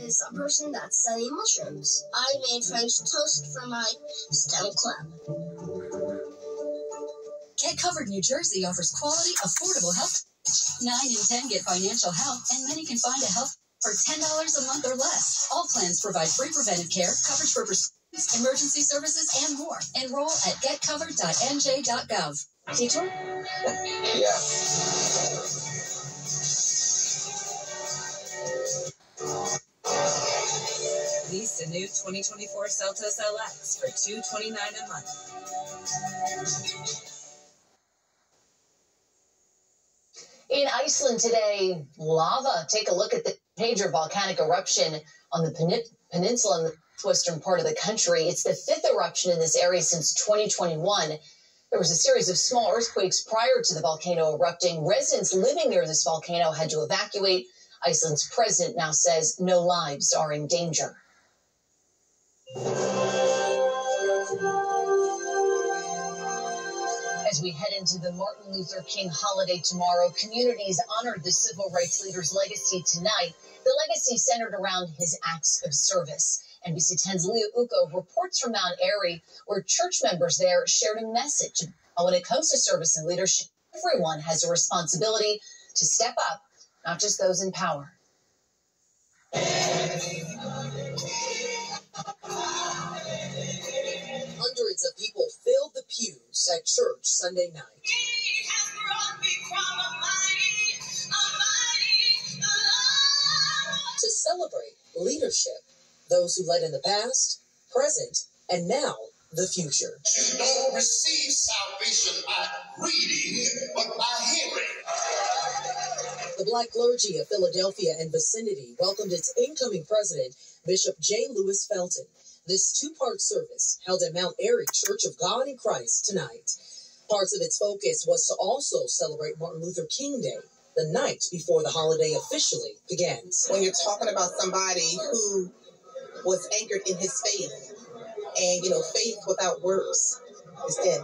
is a person that's selling mushrooms. I made French toast for my STEM club. Get Covered New Jersey offers quality, affordable health. Nine in ten get financial help, and many can find a health for $10 a month or less. All plans provide free preventive care, coverage for prescriptions, emergency services, and more. Enroll at getcovered.nj.gov. Teacher? Yeah. Lease the new 2024 Seltos LX for 229 a month. In Iceland today, lava. Take a look at the major volcanic eruption on the pen- peninsula in the western part of the country. It's the fifth eruption in this area since 2021. There was a series of small earthquakes prior to the volcano erupting. Residents living near this volcano had to evacuate. Iceland's president now says no lives are in danger. As we head into the Martin Luther King holiday tomorrow, communities honored the civil rights leader's legacy tonight. The legacy centered around his acts of service. NBC 10's Leah Uko reports from Mount Airy, where church members there shared a message. When it comes to service and leadership, everyone has a responsibility to step up, not just those in power. Hundreds of people filled the pews at church Sunday night. To celebrate leadership, those who led in the past, present, and now the future. You don't receive salvation by reading, but by hearing. The black clergy of Philadelphia and vicinity welcomed its incoming president, Bishop J. Louis Felton. This two part service held at Mount Airy Church of God in Christ tonight. Parts of its focus was to also celebrate Martin Luther King Day, the night before the holiday officially begins. When you're talking about somebody who was anchored in his faith, and you know, faith without works is dead.